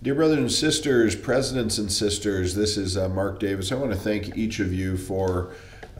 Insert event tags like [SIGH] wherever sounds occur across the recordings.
Dear brothers and sisters, presidents and sisters, this is uh, Mark Davis. I want to thank each of you for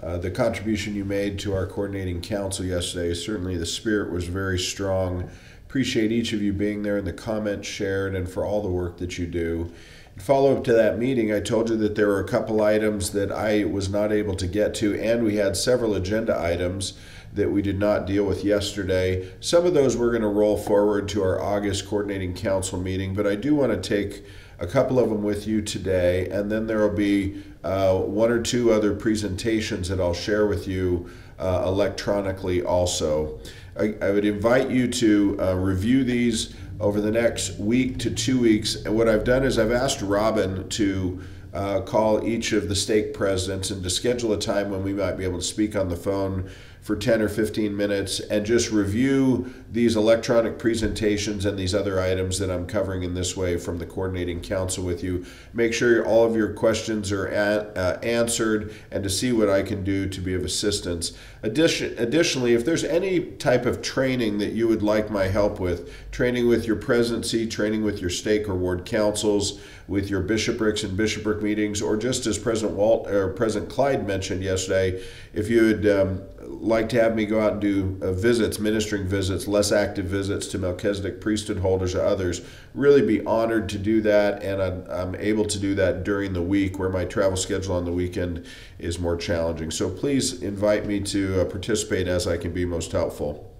uh, the contribution you made to our coordinating council yesterday. Certainly, the spirit was very strong. Appreciate each of you being there and the comments shared and for all the work that you do. Follow up to that meeting, I told you that there were a couple items that I was not able to get to, and we had several agenda items that we did not deal with yesterday. Some of those we're going to roll forward to our August coordinating council meeting, but I do want to take a couple of them with you today, and then there will be uh, one or two other presentations that I'll share with you uh, electronically also. I, I, would invite you to uh, review these over the next week to two weeks. And what I've done is I've asked Robin to uh, call each of the stake presidents and to schedule a time when we might be able to speak on the phone for 10 or 15 minutes and just review these electronic presentations and these other items that I'm covering in this way from the coordinating council with you. Make sure all of your questions are uh, answered and to see what I can do to be of assistance. Addition, additionally, if there's any type of training that you would like my help with, training with your presidency, training with your stake or ward councils, with your bishoprics and bishopric meetings, or just as President Walt or President Clyde mentioned yesterday, if you would um, like to have me go out and do uh, visits, ministering visits, less active visits to Melchizedek priesthood holders or others, really be honored to do that. And I'm, I'm able to do that during the week where my travel schedule on the weekend is more challenging. So please invite me to uh, participate as I can be most helpful.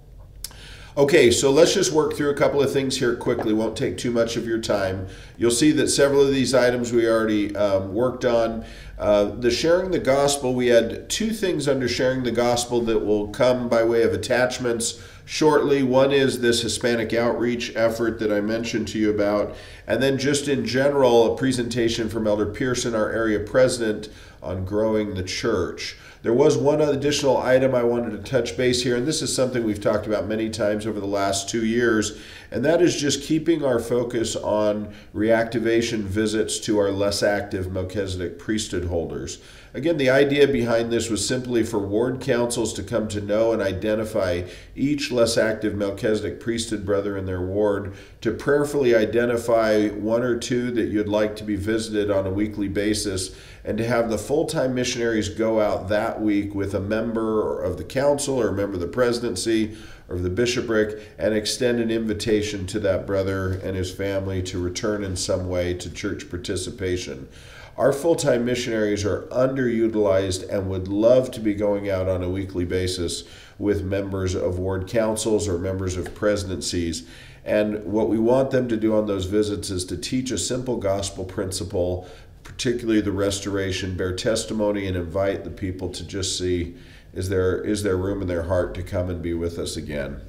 Okay, so let's just work through a couple of things here quickly. Won't take too much of your time. You'll see that several of these items we already um, worked on. Uh, the sharing the gospel, we had two things under sharing the gospel that will come by way of attachments shortly. One is this Hispanic outreach effort that I mentioned to you about, and then just in general, a presentation from Elder Pearson, our area president, on growing the church. There was one additional item I wanted to touch base here, and this is something we've talked about many times over the last two years, and that is just keeping our focus on reactivation visits to our less active Melchizedek priesthood holders. Again, the idea behind this was simply for ward councils to come to know and identify each less active Melchizedek priesthood brother in their ward, to prayerfully identify one or two that you'd like to be visited on a weekly basis, and to have the full time missionaries go out that week with a member of the council or a member of the presidency or the bishopric and extend an invitation to that brother and his family to return in some way to church participation. Our full time missionaries are underutilized and would love to be going out on a weekly basis with members of ward councils or members of presidencies. And what we want them to do on those visits is to teach a simple gospel principle, particularly the restoration, bear testimony, and invite the people to just see is there is there room in their heart to come and be with us again?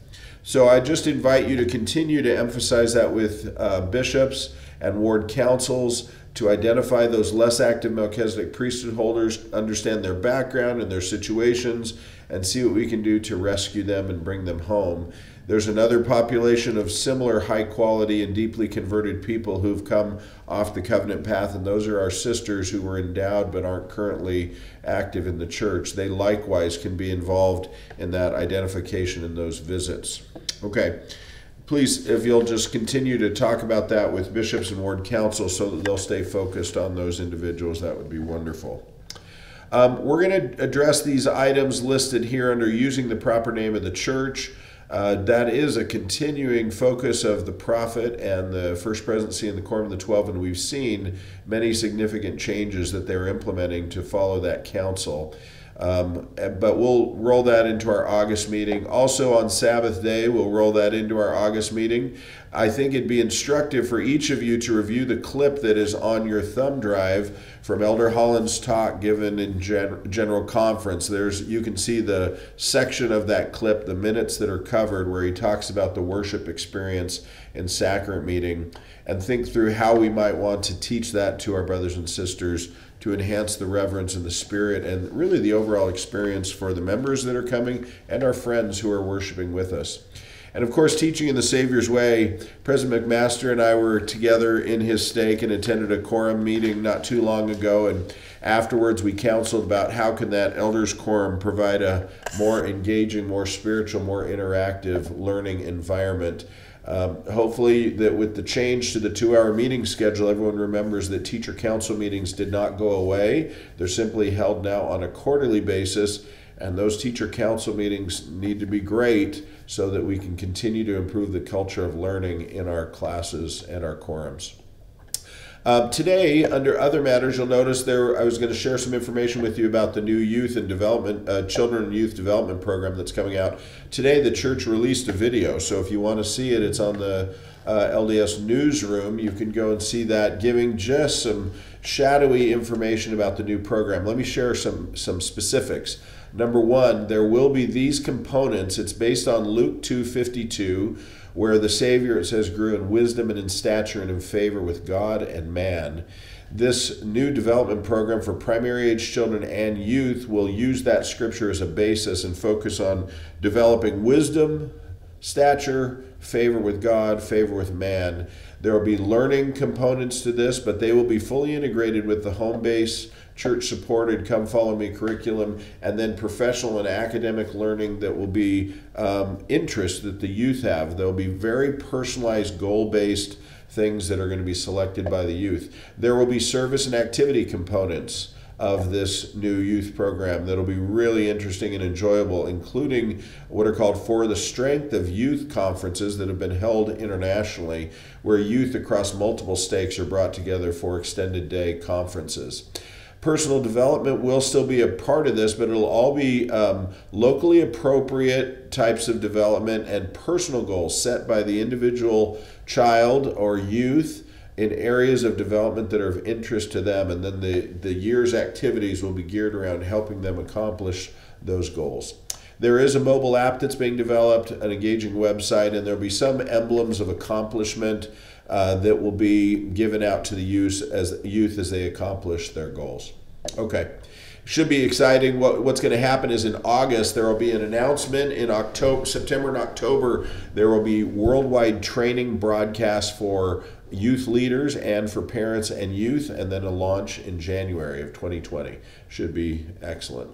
So I just invite you to continue to emphasize that with uh, bishops and ward councils to identify those less active Melchizedek priesthood holders, understand their background and their situations, and see what we can do to rescue them and bring them home. There's another population of similar high quality and deeply converted people who've come off the covenant path, and those are our sisters who were endowed but aren't currently active in the church. They likewise can be involved in that identification in those visits. Okay. Please, if you'll just continue to talk about that with bishops and ward council so that they'll stay focused on those individuals, that would be wonderful. Um, we're going to address these items listed here under using the proper name of the church. Uh, that is a continuing focus of the prophet and the first presidency and the quorum of the twelve, and we've seen many significant changes that they're implementing to follow that counsel. Um, but we'll roll that into our August meeting. Also on Sabbath day, we'll roll that into our August meeting. I think it'd be instructive for each of you to review the clip that is on your thumb drive from Elder Holland's talk given in gen- general conference. There's you can see the section of that clip, the minutes that are covered, where he talks about the worship experience in sacrament meeting, and think through how we might want to teach that to our brothers and sisters to enhance the reverence and the spirit and really the overall experience for the members that are coming and our friends who are worshiping with us. And of course, teaching in the Savior's way, President McMaster and I were together in his stake and attended a quorum meeting not too long ago. And afterwards, we counseled about how can that elders quorum provide a more engaging, more spiritual, more interactive learning environment Um, hopefully, that with the change to the two hour meeting schedule, everyone remembers that teacher council meetings did not go away. They're simply held now on a quarterly basis, and those teacher council meetings need to be great so that we can continue to improve the culture of learning in our classes and our quorums. Um, today, under other matters, you'll notice there I was going to share some information with you about the new youth and development, uh, children and youth development program that's coming out. Today, the church released a video, so if you want to see it, it's on the uh, LDS newsroom. You can go and see that, giving just some shadowy information about the new program. Let me share some some specifics. Number one, there will be these components. It's based on Luke two fifty two where the Savior, it says, grew in wisdom and in stature and in favor with God and man. This new development program for primary age children and youth will use that scripture as a basis and focus on developing wisdom, stature, favor with God, favor with man. There will be learning components to this, but they will be fully integrated with the home base church supported Come Follow Me curriculum, and then professional and academic learning that will be um, interest that the youth have. There'll be very personalized, goal based things that are going to be selected by the youth. There will be service and activity components of this new youth program that'll be really interesting and enjoyable, including what are called For the Strength of Youth conferences that have been held internationally, where youth across multiple stakes are brought together for extended day conferences personal development will still be a part of this, but it'll all be um, locally appropriate types of development and personal goals set by the individual child or youth in areas of development that are of interest to them. And then the, the year's activities will be geared around helping them accomplish those goals. There is a mobile app that's being developed, an engaging website, and there'll be some emblems of accomplishment uh, that will be given out to the youth as youth as they accomplish their goals. Okay. Should be exciting. What, what's going to happen is in August there will be an announcement. In October, September, and October there will be worldwide training broadcasts for youth leaders and for parents and youth, and then a launch in January of 2020. Should be excellent.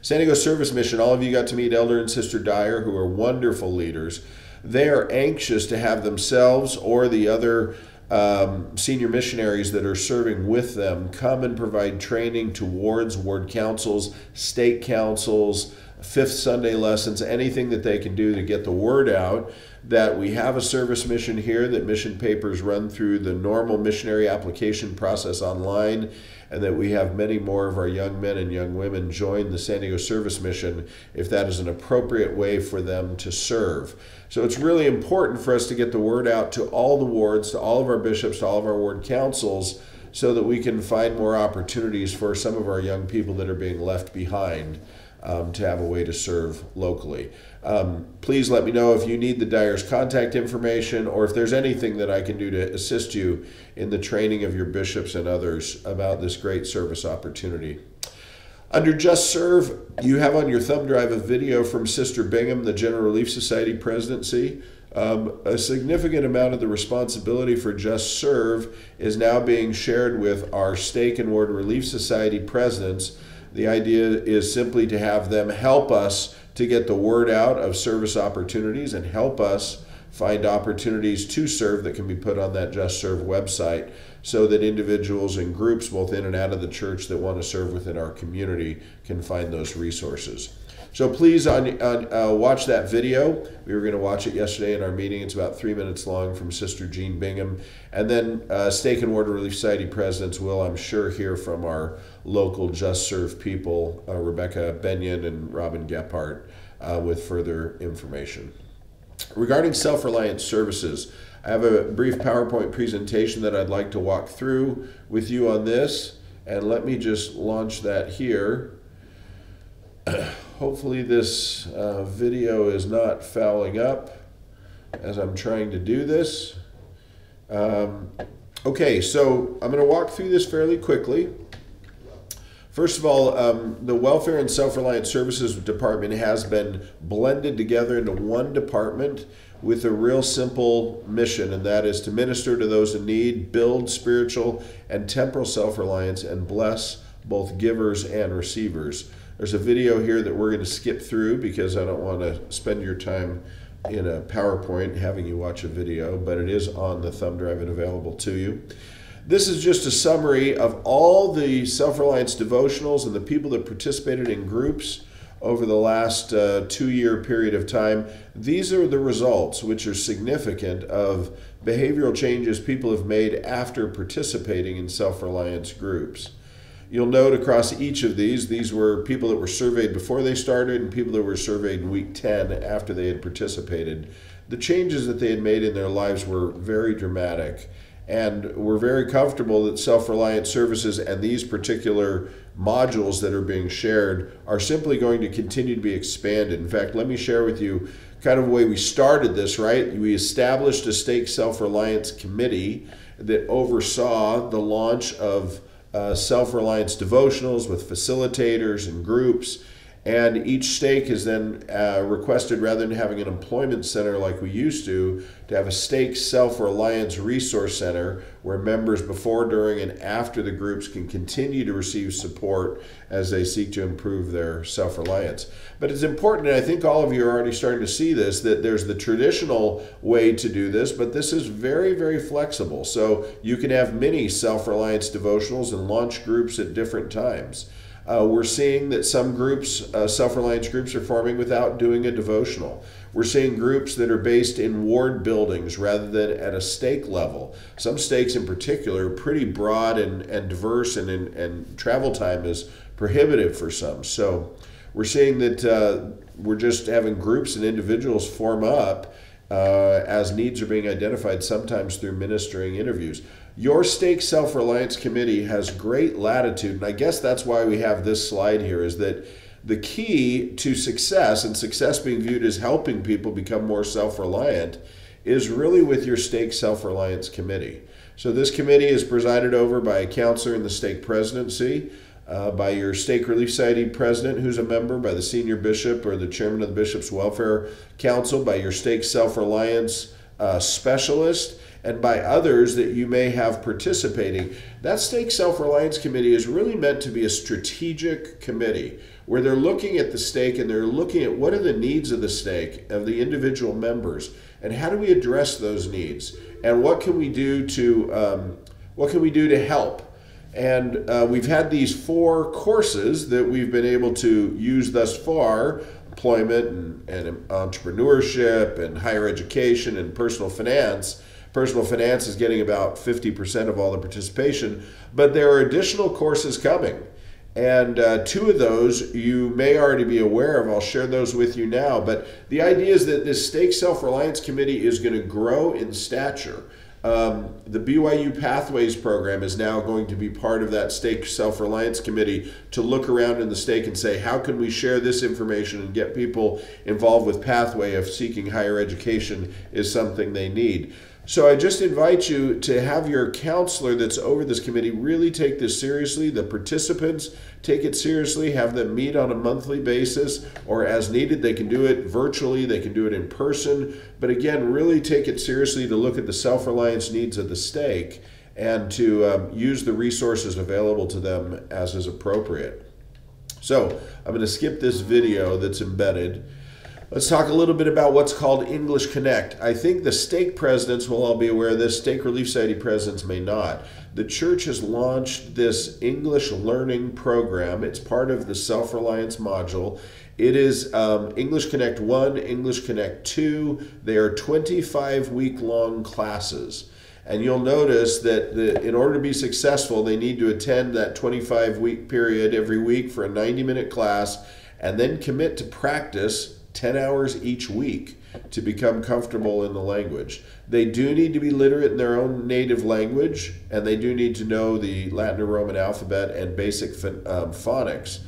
San Diego Service Mission, all of you got to meet Elder and Sister Dyer, who are wonderful leaders. They are anxious to have themselves or the other um, senior missionaries that are serving with them come and provide training to wards, ward councils, state councils, fifth Sunday lessons, anything that they can do to get the word out that we have a service mission here, that mission papers run through the normal missionary application process online, and that we have many more of our young men and young women join the San Diego Service Mission if that is an appropriate way for them to serve. So it's really important for us to get the word out to all the wards, to all of our bishops, to all of our ward councils, so that we can find more opportunities for some of our young people that are being left behind um, to have a way to serve locally. Um, please let me know if you need the Dyer's contact information or if there's anything that I can do to assist you in the training of your bishops and others about this great service opportunity. Under Just Serve, you have on your thumb drive a video from Sister Bingham, the General Relief Society presidency. Um, a significant amount of the responsibility for Just Serve is now being shared with our Stake and Ward Relief Society presidents. The idea is simply to have them help us to get the word out of service opportunities and help us find opportunities to serve that can be put on that Just Serve website so that individuals and groups, both in and out of the church, that want to serve within our community can find those resources. So please on, on, uh, watch that video. We were going to watch it yesterday in our meeting. It's about three minutes long from Sister Jean Bingham. And then uh, Stake and Ward Relief Society presidents will, I'm sure, hear from our local Just Serve people, uh, Rebecca Benyon and Robin Gephardt, uh, with further information. Regarding self reliance services, I have a brief PowerPoint presentation that I'd like to walk through with you on this. And let me just launch that here. [CLEARS THROAT] Hopefully this uh, video is not fouling up as I'm trying to do this. Um, okay, so I'm going to walk through this fairly quickly. First of all, um, the Welfare and Self-Reliance Services Department has been blended together into one department with a real simple mission, and that is to minister to those in need, build spiritual and temporal self reliance, and bless both givers and receivers. There's a video here that we're going to skip through because I don't want to spend your time in a PowerPoint having you watch a video, but it is on the thumb drive and available to you. This is just a summary of all the self reliance devotionals and the people that participated in groups over the last uh, two year period of time. These are the results, which are significant, of behavioral changes people have made after participating in self reliance groups. You'll note across each of these, these were people that were surveyed before they started and people that were surveyed in week 10 after they had participated. The changes that they had made in their lives were very dramatic. And we're very comfortable that self reliant services and these particular modules that are being shared are simply going to continue to be expanded. In fact, let me share with you kind of the way we started this, right? We established a stake self reliance committee that oversaw the launch of uh, self reliance devotionals with facilitators and groups and each stake is then uh, requested, rather than having an employment center like we used to, to have a stake self reliance resource center where members before, during, and after the groups can continue to receive support as they seek to improve their self reliance. But it's important, and I think all of you are already starting to see this, that there's the traditional way to do this, but this is very, very flexible. So you can have many self reliance devotionals and launch groups at different times. Uh, we're seeing that some groups, uh, self reliance groups, are forming without doing a devotional. We're seeing groups that are based in ward buildings rather than at a stake level. Some stakes, in particular, are pretty broad and, and diverse, and, and, and travel time is prohibitive for some. So we're seeing that uh, we're just having groups and individuals form up uh, as needs are being identified, sometimes through ministering interviews. Your stake self reliance committee has great latitude, and I guess that's why we have this slide here is that the key to success, and success being viewed as helping people become more self reliant, is really with your stake self reliance committee. So, this committee is presided over by a counselor in the stake presidency. Uh, by your stake relief society president who's a member by the senior bishop or the chairman of the bishop's welfare council by your stake self-reliance uh, specialist and by others that you may have participating. That Stake Self Reliance Committee is really meant to be a strategic committee where they're looking at the stake and they're looking at what are the needs of the stake of the individual members and how do we address those needs and what can we do to um, what can we do to help and uh, we've had these four courses that we've been able to use thus far employment and, and entrepreneurship and higher education and personal finance Personal finance is getting about 50% of all the participation, but there are additional courses coming. And uh, two of those you may already be aware of. I'll share those with you now. But the idea is that this Stake Self Reliance Committee is going to grow in stature. Um, the BYU Pathways program is now going to be part of that stake self reliance committee to look around in the stake and say, how can we share this information and get people involved with Pathway if seeking higher education is something they need? So I just invite you to have your counselor that's over this committee really take this seriously. The participants take it seriously, have them meet on a monthly basis or as needed. They can do it virtually, they can do it in person. But again, really take it seriously to look at the self reliance needs of the stake and to um, use the resources available to them as is appropriate. So I'm going to skip this video that's embedded. Let's talk a little bit about what's called English Connect. I think the stake presidents will all be aware of this. Stake Relief Society presidents may not. The church has launched this English learning program. It's part of the self reliance module. It is um, English Connect 1, English Connect 2. They are 25 week long classes. And you'll notice that the, in order to be successful, they need to attend that 25 week period every week for a 90 minute class and then commit to practice 10 hours each week to become comfortable in the language. They do need to be literate in their own native language, and they do need to know the Latin or Roman alphabet and basic um, phonics.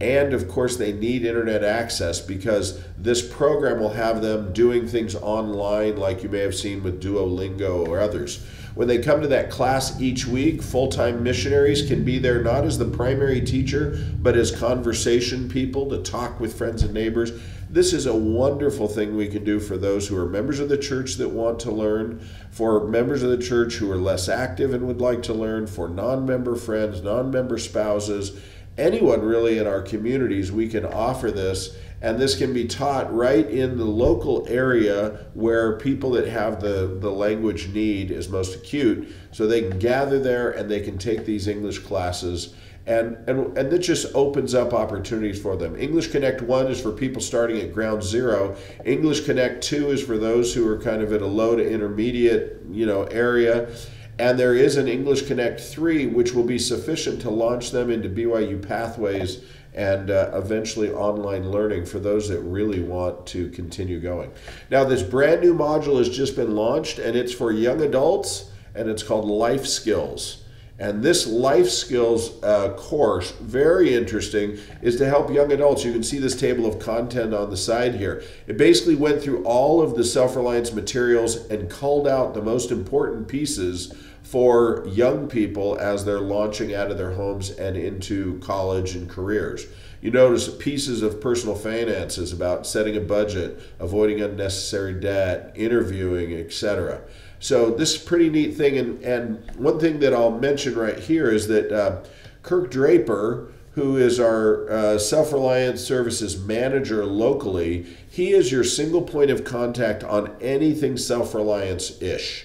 And of course, they need internet access because this program will have them doing things online, like you may have seen with Duolingo or others. When they come to that class each week, full time missionaries can be there not as the primary teacher, but as conversation people to talk with friends and neighbors this is a wonderful thing we can do for those who are members of the church that want to learn, for members of the church who are less active and would like to learn, for non member friends, non member spouses, anyone really in our communities, we can offer this and this can be taught right in the local area where people that have the, the language need is most acute. So they can gather there and they can take these English classes. And, and, and that just opens up opportunities for them. English Connect 1 is for people starting at ground zero. English Connect 2 is for those who are kind of at a low to intermediate you know, area. And there is an English Connect 3, which will be sufficient to launch them into BYU pathways and uh, eventually online learning for those that really want to continue going. Now, this brand new module has just been launched and it's for young adults and it's called Life Skills. And this life skills uh, course, very interesting, is to help young adults. You can see this table of content on the side here. It basically went through all of the self reliance materials and culled out the most important pieces for young people as they're launching out of their homes and into college and careers. You notice pieces of personal finances about setting a budget, avoiding unnecessary debt, interviewing, etc. So this is pretty neat thing. And, and one thing that I'll mention right here is that uh, Kirk Draper, who is our uh, self reliance services manager locally, he is your single point of contact on anything self reliance ish.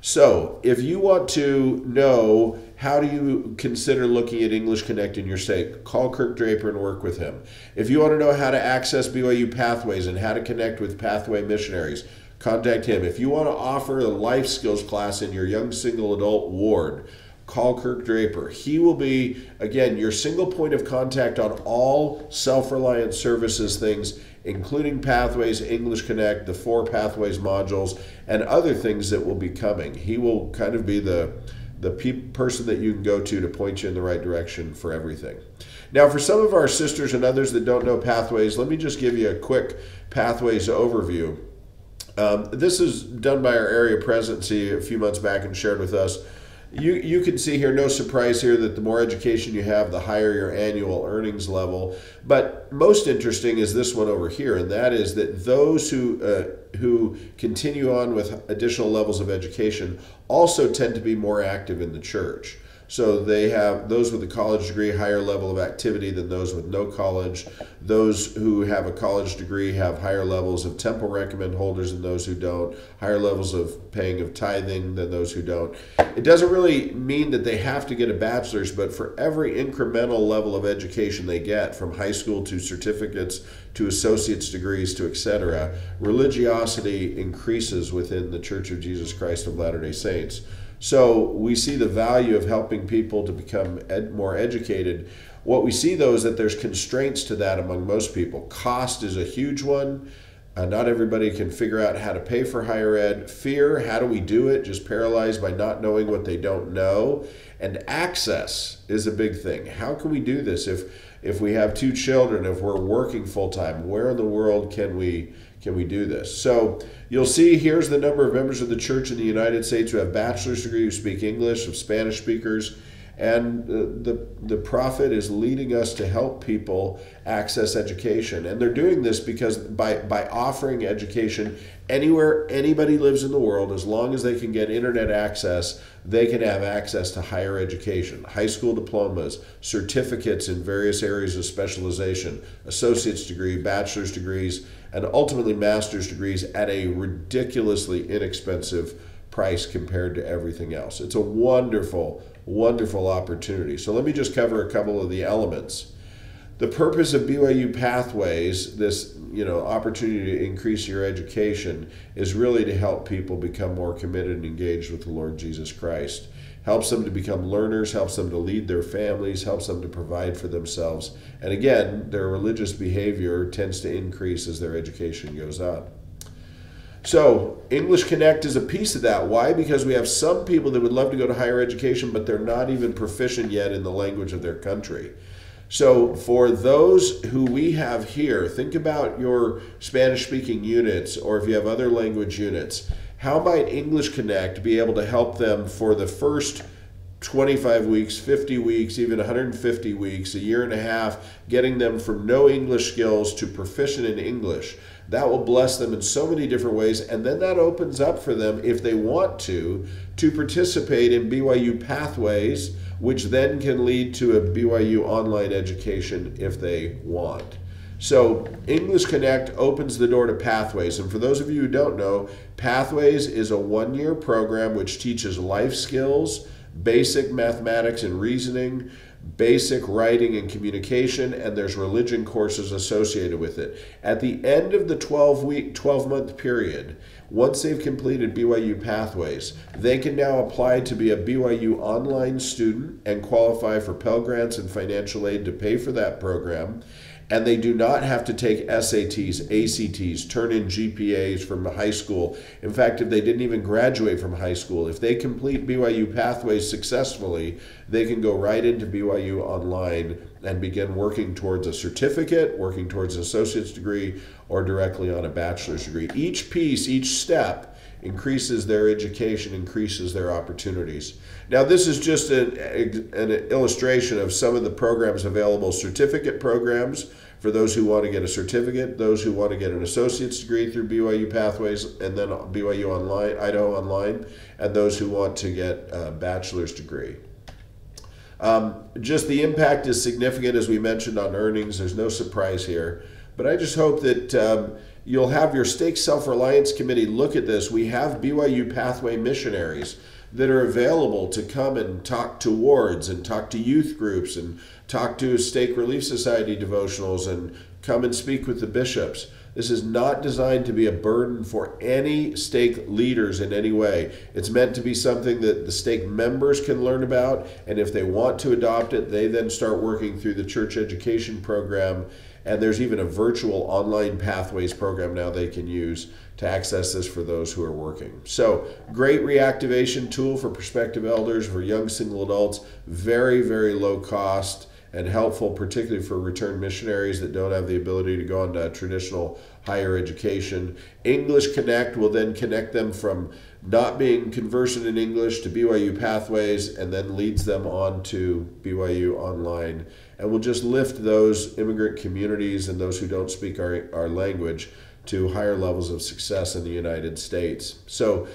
So, if you want to know how do you consider looking at English Connect in your state, call Kirk Draper and work with him. If you want to know how to access BYU pathways and how to connect with pathway missionaries, contact him. If you want to offer a life skills class in your young single adult ward, call Kirk Draper. He will be, again, your single point of contact on all self reliant services things including Pathways, English Connect, the four Pathways modules, and other things that will be coming. He will kind of be the the pe- person that you can go to to point you in the right direction for everything. Now, for some of our sisters and others that don't know Pathways, let me just give you a quick Pathways overview. Um, this is done by our area presidency a few months back and shared with us. You you can see here no surprise here that the more education you have the higher your annual earnings level. But most interesting is this one over here and that is that those who uh, who continue on with additional levels of education also tend to be more active in the church so they have those with a college degree higher level of activity than those with no college. Those who have a college degree have higher levels of temple recommend holders than those who don't, higher levels of paying of tithing than those who don't. It doesn't really mean that they have to get a bachelor's, but for every incremental level of education they get, from high school to certificates to associate's degrees to etc., religiosity increases within the Church of Jesus Christ of Latter day Saints. So we see the value of helping people to become ed- more educated. What we see though is that there's constraints to that among most people. Cost is a huge one. Uh, not everybody can figure out how to pay for higher ed. Fear, how do we do it? Just paralyzed by not knowing what they don't know. And access is a big thing. How can we do this if if we have two children, if we're working full time? Where in the world can we can we do this? So you'll see here's the number of members of the church in the United States who have bachelor's degree who speak English, of Spanish speakers, and the, the prophet is leading us to help people access education. And they're doing this because by, by offering education anywhere anybody lives in the world, as long as they can get internet access, they can have access to higher education, high school diplomas, certificates in various areas of specialization, associate's degree, bachelor's degrees, and ultimately master's degrees at a ridiculously inexpensive price compared to everything else. It's a wonderful wonderful opportunity. So let me just cover a couple of the elements. The purpose of BYU Pathways, this you know opportunity to increase your education, is really to help people become more committed and engaged with the Lord Jesus Christ. Helps them to become learners, helps them to lead their families, helps them to provide for themselves. And again, their religious behavior tends to increase as their education goes up. So, English Connect is a piece of that. Why? Because we have some people that would love to go to higher education, but they're not even proficient yet in the language of their country. So, for those who we have here, think about your Spanish speaking units or if you have other language units. How might English Connect be able to help them for the first 25 weeks, 50 weeks, even 150 weeks, a year and a half, getting them from no English skills to proficient in English? That will bless them in so many different ways. And then that opens up for them, if they want to, to participate in BYU pathways, which then can lead to a BYU online education if they want. So, English Connect opens the door to Pathways. And for those of you who don't know, Pathways is a one year program which teaches life skills, basic mathematics and reasoning, basic writing and communication, and there's religion courses associated with it. At the end of the 12 week, 12 month period, once they've completed BYU Pathways, they can now apply to be a BYU online student and qualify for Pell Grants and financial aid to pay for that program and they do not have to take SATs, ACTs, turn in GPAs from high school. In fact, if they didn't even graduate from high school, if they complete BYU pathways successfully, they can go right into BYU online and begin working towards a certificate, working towards an associate's degree, or directly on a bachelor's degree. Each piece, each step, increases their education, increases their opportunities. Now, this is just an, an, illustration of some of the programs available certificate programs for those who want to get a certificate, those who want to get an associate's degree through BYU Pathways, and then BYU Online, Idaho Online, and those who want to get a bachelor's degree. Um, just the impact is significant, as we mentioned on earnings. There's no surprise here. But I just hope that um, you'll have your Stake Self Reliance Committee look at this. We have BYU Pathway missionaries that are available to come and talk to wards and talk to youth groups and talk to Stake Relief Society devotionals and come and speak with the bishops. This is not designed to be a burden for any stake leaders in any way. It's meant to be something that the stake members can learn about, and if they want to adopt it, they then start working through the church education program. And there's even a virtual online pathways program now they can use to access this for those who are working. So, great reactivation tool for prospective elders, for young single adults, very, very low cost and helpful, particularly for returned missionaries that don't have the ability to go on to traditional higher education. English Connect will then connect them from not being conversant in English to BYU Pathways and then leads them on to BYU Online. And will just lift those immigrant communities and those who don't speak our, our language to higher levels of success in the United States. So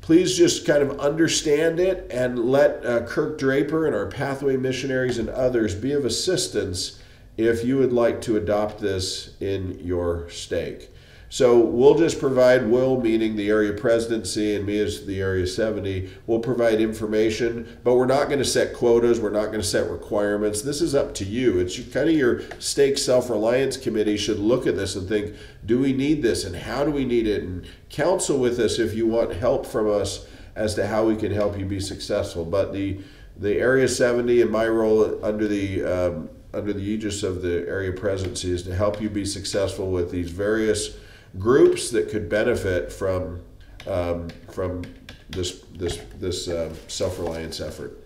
please just kind of understand it and let uh, Kirk Draper and our Pathway missionaries and others be of assistance if you would like to adopt this in your stake. So we'll just provide, will meaning the area presidency and me as the area 70, will provide information, but we're not going to set quotas, we're not going to set requirements. This is up to you. It's kind of your stake self-reliance committee should look at this and think, do we need this and how do we need it? And counsel with us if you want help from us as to how we can help you be successful. But the the Area 70 and my role under the um, under the aegis of the area presidency is to help you be successful with these various groups that could benefit from um, from this this this uh, self reliance effort.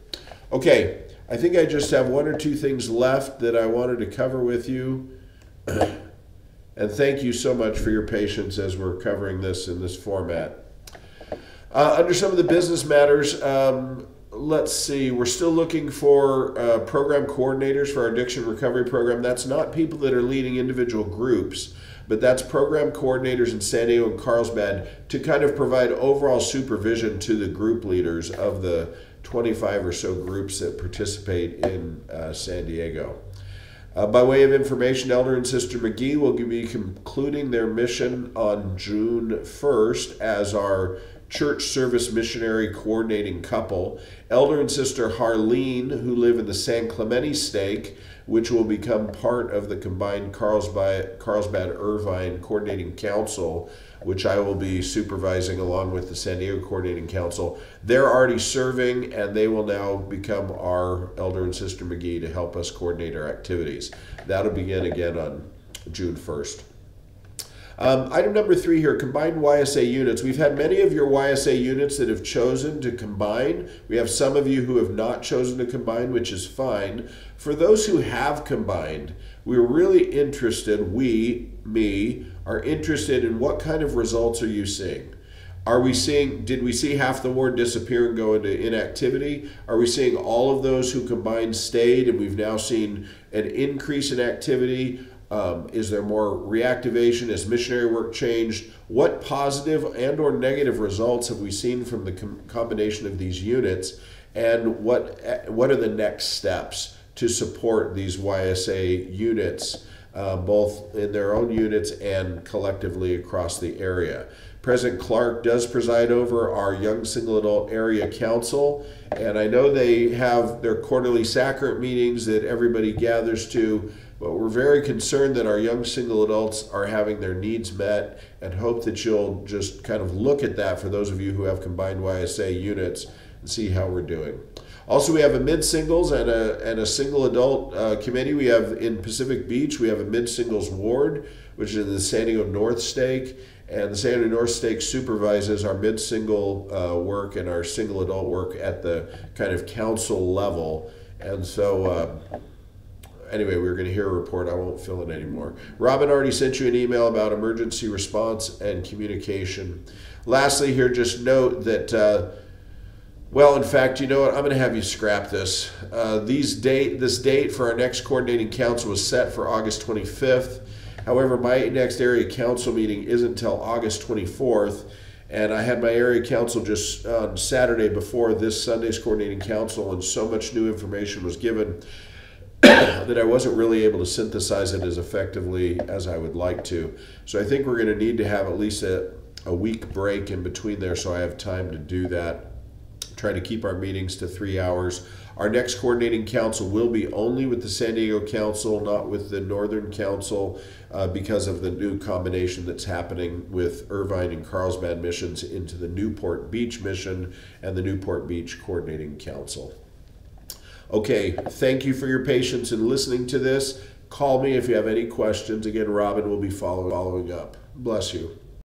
Okay, I think I just have one or two things left that I wanted to cover with you. [CLEARS THROAT] and thank you so much for your patience as we're covering this in this format. Uh, under some of the business matters, um, let's see, we're still looking for uh, program coordinators for our addiction recovery program. That's not people that are leading individual groups but that's program coordinators in San Diego and Carlsbad to kind of provide overall supervision to the group leaders of the 25 or so groups that participate in uh, San Diego. Uh, by way of information, Elder and Sister McGee will be concluding their mission on June 1st as our church service missionary coordinating couple. Elder and Sister Harleen, who live in the San Clemente stake, which will become part of the combined Carlsbad, Carlsbad Irvine Coordinating Council, which I will be supervising along with the San Diego Coordinating Council. They're already serving, and they will now become our Elder and Sister McGee to help us coordinate our activities. That'll begin again on June 1st. Um, item number three here, combined YSA units. We've had many of your YSA units that have chosen to combine. We have some of you who have not chosen to combine, which is fine. For those who have combined, we're really interested, we, me, are interested in what kind of results are you seeing? Are we seeing, did we see half the ward disappear and go into inactivity? Are we seeing all of those who combined stayed and we've now seen an increase in activity? Um, is there more reactivation? Has missionary work changed? What positive and or negative results have we seen from the com combination of these units? And what, what are the next steps to support these YSA units uh, both in their own units and collectively across the area. President Clark does preside over our Young Single Adult Area Council, and I know they have their quarterly sacrament meetings that everybody gathers to, but we're very concerned that our young single adults are having their needs met and hope that you'll just kind of look at that for those of you who have combined YSA units and see how we're doing. Also, we have a mid singles and a, and a single adult uh, committee. We have in Pacific Beach, we have a mid singles ward, which is in the San Diego North Stake. And the San Diego North Stake supervises our mid single uh, work and our single adult work at the kind of council level. And so, uh, anyway, we were going to hear a report. I won't fill it anymore. Robin already sent you an email about emergency response and communication. Lastly, here, just note that. Uh, well, in fact, you know what? I'm going to have you scrap this. Uh, these date, this date for our next coordinating council was set for August 25th. However, my next area council meeting isn't until August 24th, and I had my area council just on Saturday before this Sunday's coordinating council, and so much new information was given that I wasn't really able to synthesize it as effectively as I would like to. So I think we're going to need to have at least a, a week break in between there so I have time to do that try to keep our meetings to three hours. Our next coordinating council will be only with the San Diego Council, not with the Northern Council, uh, because of the new combination that's happening with Irvine and Carlsbad missions into the Newport Beach mission and the Newport Beach Coordinating Council. Okay, thank you for your patience in listening to this. Call me if you have any questions. Again, Robin will be follow following up. Bless you.